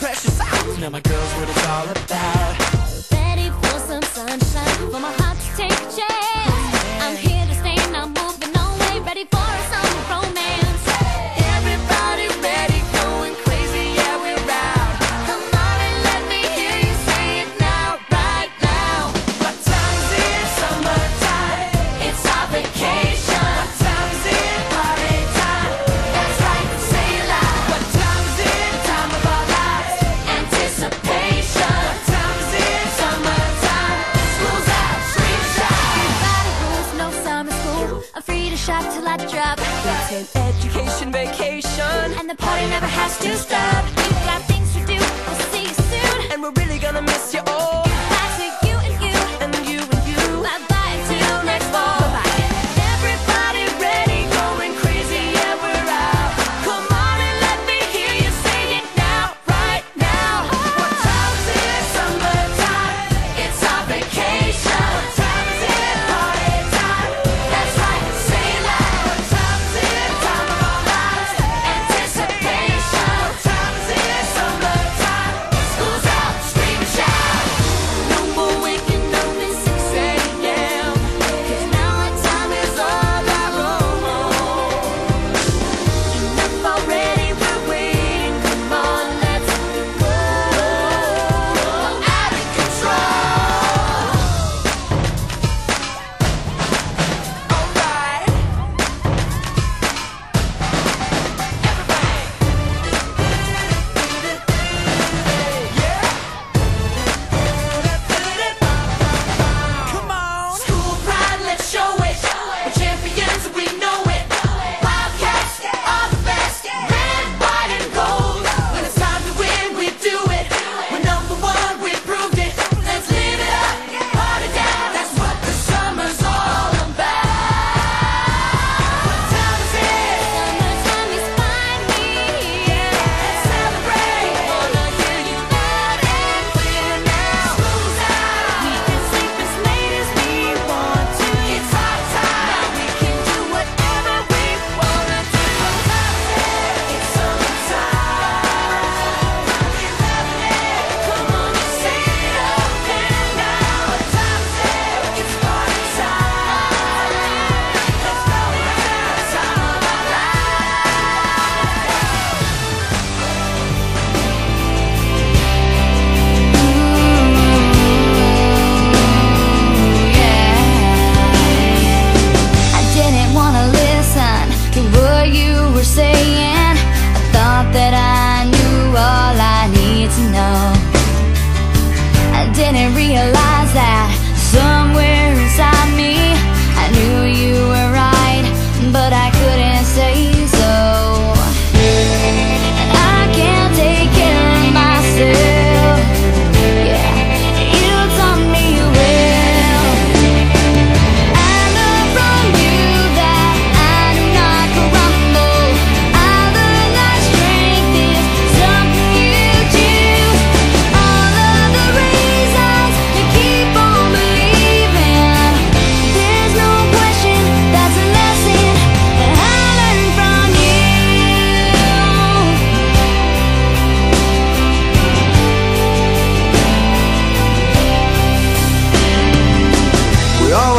precious. Now my girls, what it's all about. Ready for some sunshine, for my drop. It's an education vacation, and the party never has to stop. We've got things to do, we'll see you soon. And we're really gonna miss you all.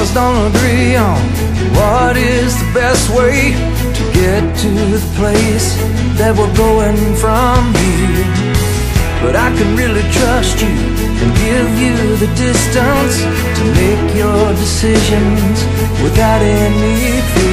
scholars don't agree on what is the best way to get to the place that we're going from here. But I can really trust you and give you the distance to make your decisions without any fear.